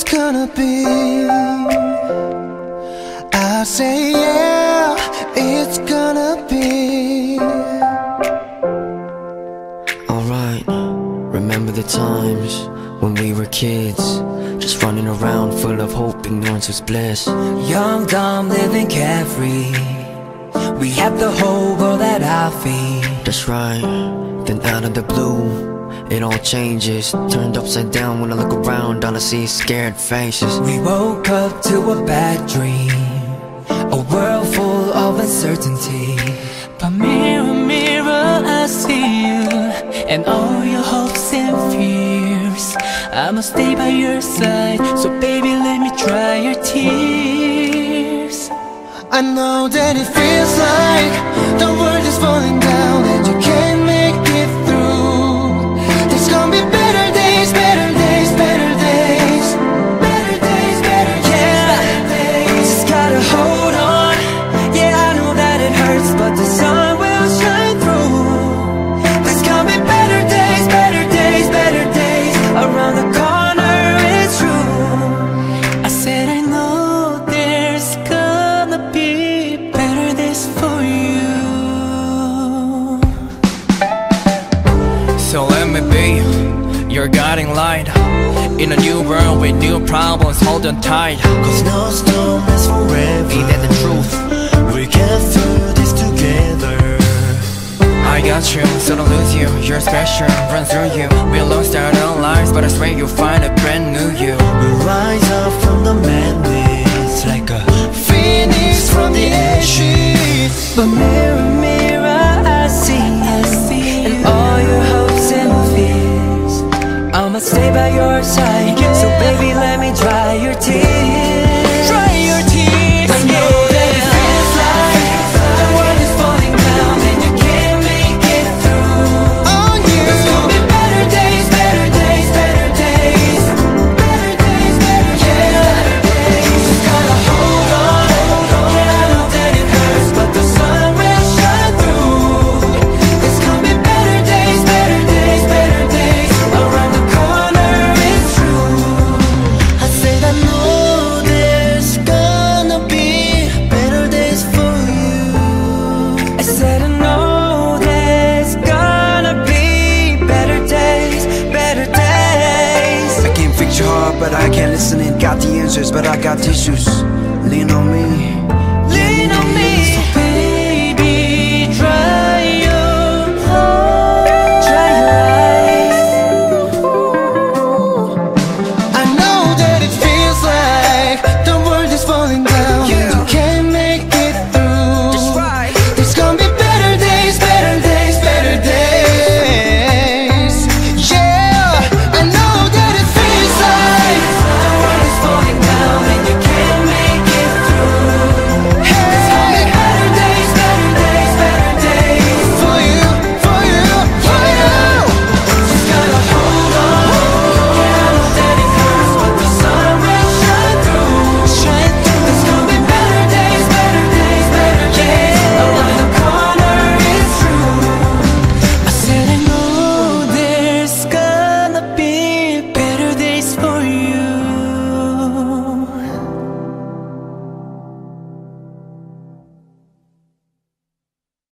it's gonna be. I say yeah, it's gonna be. Alright, remember the times when we were kids Just running around full of hope, ignorance was bliss Young, dumb, living carefree We have the whole world at our feet That's right, then out of the blue it all changes. Turned upside down when I look around. All I see is scared faces. We woke up to a bad dream. A world full of uncertainty. But mirror, mirror, I see you And all your hopes and fears. I'ma stay by your side. So baby, let me dry your tears. I know that it feels like the world is falling down and you can't So let me be your guiding light In a new world with new problems, hold on tight. Cause no storm is forever. Ain't that the truth? We can through this together. I got you, so don't lose you. You're special, run through you. We lost our lives, but I swear you'll find a brand new you. We rise up from the madness Like a phoenix from the ashes. But but I can't listen and got the answers, but I got tissues. Lean on me.